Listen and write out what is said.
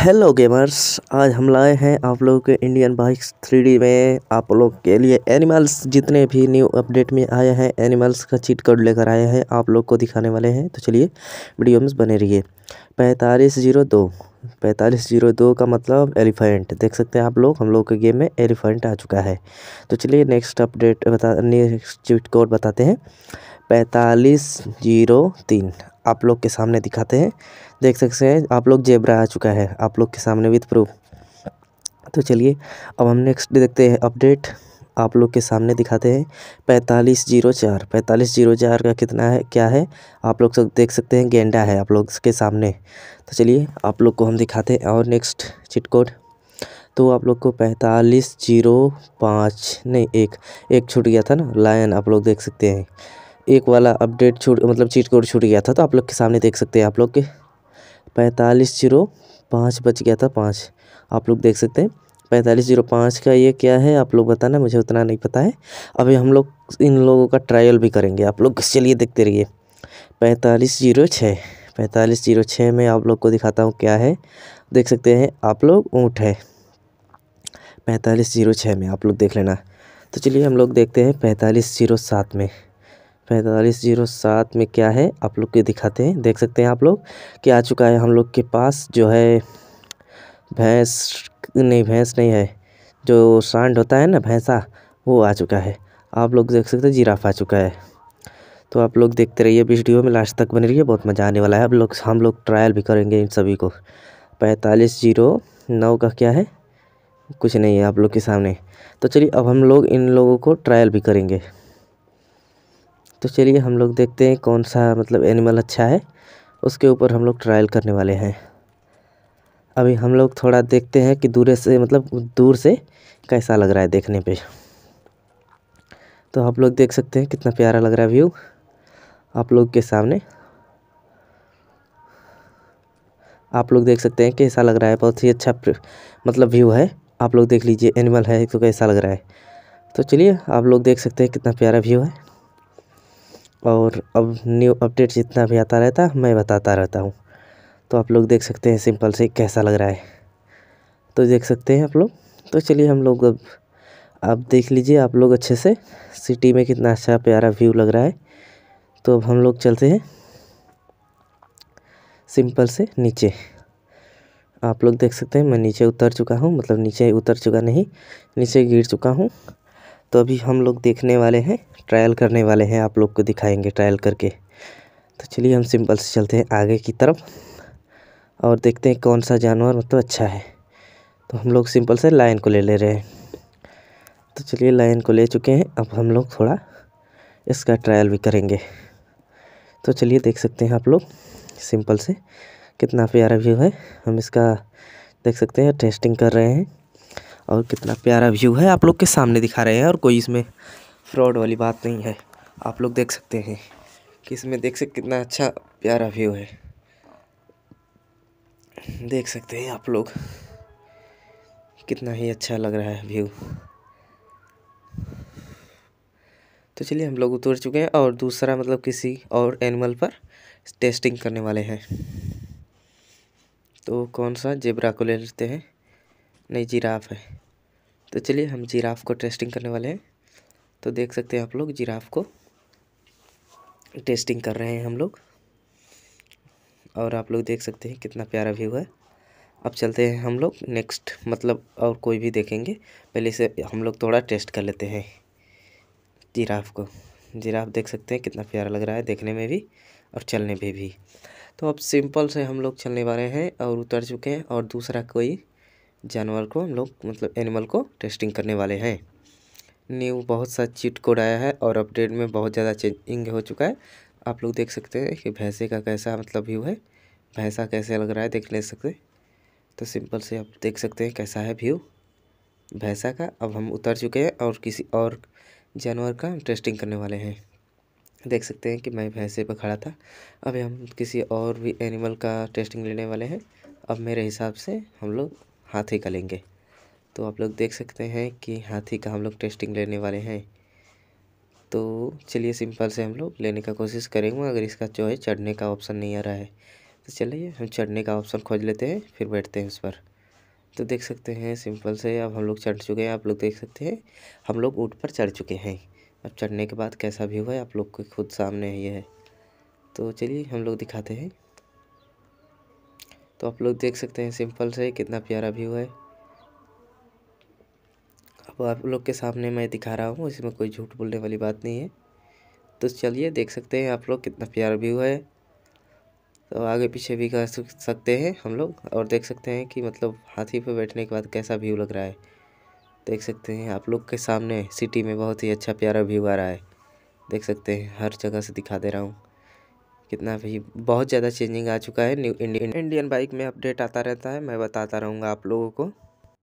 Hello gamers आज हम लाए हैं आप लोगों के इंडियन बाइक्स थ्री में आप लोग के लिए एनिमल्स जितने भी न्यू अपडेट में आए हैं एनिमल्स का चीट कोड लेकर आए हैं, आप लोग को दिखाने वाले हैं। तो चलिए वीडियो में बने रहिए। पैंतालीस ज़ीरो दो। पैंतालीस ज़ीरो दो का मतलब एलिफेंट देख सकते हैं आप लोग, हम लोग के गेम में एलिफेंट आ चुका है। तो चलिए नेक्स्ट अपडेट बता नेक्स्ट चीट कोड बताते हैं। पैंतालीस ज़ीरो तीन। आप लोग के सामने दिखाते हैं। देख सकते हैं, आप लोग जेबरा आ चुका है, आप लोग के सामने विथ प्रूफ। तो चलिए, अब हम नेक्स्ट देखते हैं अपडेट आप लोग के सामने दिखाते हैं, पैंतालीस ज़ीरो चार। पैंतालीस ज़ीरो चार का कितना है, क्या है? आप लोग सब देख सकते हैं, गेंडा है आप लोग के सामने। तो चलिए, आप लोग को हम दिखाते हैं और नेक्स्ट चिट कोड तो आप लोग को पैंतालीस ज़ीरो पाँच, नहीं, एक एक छूट गया था ना लायन आप लोग देख सकते हैं। एक वाला अपडेट छूट मतलब चीट कोड छूट गया था तो आप लोग के सामने देख सकते हैं आप लोग के। पैंतालीस ज़ीरो पाँच बच गया था पाँच। आप लोग देख सकते हैं, पैंतालीस ज़ीरो पाँच का ये क्या है, आप लोग बताना, मुझे उतना नहीं पता है। अभी हम लोग इन लोगों का ट्रायल भी करेंगे, आप लोग चलिए देखते रहिए। पैंतालीस ज़ीरो छः पैंतालीस ज़ीरो छः में आप लोग को दिखाता हूँ क्या है। देख सकते हैं, आप लोग ऊँट है। पैंतालीस ज़ीरो छः में, आप लोग देख लेना। तो चलिए हम लोग देखते हैं, पैंतालीस ज़ीरो सात में। पैंतालीस ज़ीरो सात में क्या है, आप लोग के दिखाते हैं। देख सकते हैं आप लोग कि आ चुका है हम लोग के पास जो है भैंस, नहीं भैंस नहीं है, जो सांड होता है ना, भैंसा, वो आ चुका है। आप लोग देख सकते हैं जिराफ आ चुका है। तो आप लोग देखते रहिए, वीडियो में लास्ट तक बने रहिए, बहुत मज़ा आने वाला है। अब लोग, हम लोग ट्रायल भी करेंगे इन सभी को। पैंतालीस ज़ीरो नौ का क्या है? कुछ नहीं है आप लोग के सामने। तो चलिए, अब हम लोग इन लोगों को ट्रायल भी करेंगे। तो चलिए हम लोग देखते हैं कौन सा मतलब एनिमल अच्छा है। उसके ऊपर हम लोग ट्रायल करने वाले हैं। अभी हम लोग थोड़ा देखते हैं कि दूर से मतलब दूर से कैसा लग रहा है देखने पे। तो आप लोग देख सकते हैं कितना प्यारा लग रहा है व्यू आप लोग के सामने। आप लोग देख सकते हैं कैसा लग रहा है, बहुत ही अच्छा मतलब व्यू है। आप लोग देख लीजिए एनिमल है तो कैसा लग रहा है। तो चलिए आप लोग देख सकते हैं कितना प्यारा व्यू है। और अब न्यू अपडेट जितना भी आता रहता है मैं बताता रहता हूँ। तो आप लोग देख सकते हैं सिंपल से कैसा लग रहा है। तो देख सकते हैं आप लोग। तो चलिए हम लोग अब, आप देख लीजिए आप लोग अच्छे से सिटी में कितना अच्छा प्यारा व्यू लग रहा है। तो अब हम लोग चलते हैं, सिंपल से नीचे। आप लोग देख सकते हैं, मैं नीचे उतर चुका हूँ मतलब नीचे उतर चुका नहीं, नीचे गिर चुका हूँ। तो अभी हम लोग देखने वाले हैं ट्रायल करने वाले हैं, आप लोग को दिखाएँगे ट्रायल करके। तो चलिए हम सिंपल से चलते हैं आगे की तरफ़ और देखते हैं कौन सा जानवर मतलब अच्छा है। तो हम लोग सिंपल से लाइन को ले ले रहे हैं। तो चलिए लाइन को ले चुके हैं, अब हम लोग थोड़ा इसका ट्रायल भी करेंगे। तो चलिए देख सकते हैं आप लोग सिंपल से कितना प्यारा व्यू है। हम इसका देख सकते हैं टेस्टिंग कर रहे हैं और कितना प्यारा व्यू है, आप लोग के सामने दिखा रहे हैं और कोई इसमें फ्रॉड वाली बात नहीं है। आप लोग देख सकते हैं कि इसमें देख सकते कितना अच्छा प्यारा व्यू है। देख सकते हैं आप लोग, कितना ही अच्छा लग रहा है व्यू। तो चलिए हम लोग उतर चुके हैं और दूसरा मतलब किसी और एनिमल पर टेस्टिंग करने वाले हैं। तो कौन सा? जेबरा को ले लेते हैं। नहीं, जिराफ है। तो चलिए हम जिराफ को टेस्टिंग करने वाले हैं। तो देख सकते हैं आप लोग, जिराफ को टेस्टिंग कर रहे हैं हम लोग। और आप लोग देख सकते हैं कितना प्यारा व्यू है। अब चलते हैं हम लोग नेक्स्ट मतलब और कोई भी देखेंगे, पहले से हम लोग थोड़ा टेस्ट कर लेते हैं जिराफ को। जिराफ देख सकते हैं कितना प्यारा लग रहा है देखने में भी और चलने में भी। तो अब सिंपल से हम लोग चलने वाले हैं और उतर चुके हैं और दूसरा कोई जानवर को हम लोग मतलब एनिमल को टेस्टिंग करने वाले हैं। न्यू बहुत सा चीट कोड आया है और अपडेट में बहुत ज़्यादा चेंजिंग हो चुका है। आप लोग देख सकते हैं कि भैंसे का कैसा मतलब व्यू है, भैंसा कैसे लग रहा है देख ले सकते तो सिंपल से आप देख सकते हैं कैसा है व्यू भैंसा का। अब हम उतर चुके हैं और किसी और जानवर का टेस्टिंग करने वाले हैं। देख सकते हैं कि मैं भैंसे पर खड़ा था। अभी हम किसी और भी एनिमल का टेस्टिंग लेने वाले हैं। अब मेरे हिसाब से हम लोग हाथी का लेंगे। तो आप लोग देख सकते हैं कि हाथी का हम लोग टेस्टिंग लेने वाले हैं। तो चलिए सिंपल से हम लोग लेने का कोशिश करेंगे, अगर इसका जो है चढ़ने का ऑप्शन नहीं आ रहा है। तो चलिए हम चढ़ने का ऑप्शन खोज लेते हैं, फिर बैठते हैं उस पर। तो देख सकते हैं सिंपल से अब हम लोग चढ़ चुके हैं, आप लोग देख सकते हैं हम लोग ऊँट पर चढ़ चुके हैं। अब चढ़ने के बाद कैसा व्यू है, आप लोग को खुद सामने है ये। है तो चलिए हम लोग दिखाते हैं। तो आप लोग देख सकते हैं सिंपल से कितना प्यारा व्यू है। अब आप लोग के सामने मैं दिखा रहा हूँ, इसमें कोई झूठ बोलने वाली बात नहीं है। तो चलिए देख सकते हैं आप लोग कितना प्यारा व्यू है। तो आगे पीछे भी कर सकते हैं हम लोग, और देख सकते हैं कि मतलब हाथी पर बैठने के बाद कैसा व्यू लग रहा है। देख सकते हैं आप लोग के सामने सिटी में बहुत ही अच्छा प्यारा व्यू आ रहा है। देख सकते हैं, हर जगह से दिखा दे रहा हूँ। कितना भी, बहुत ज़्यादा चेंजिंग आ चुका है, न्यू इंडियन इंडियन बाइक में अपडेट आता रहता है, मैं बताता रहूँगा आप लोगों को।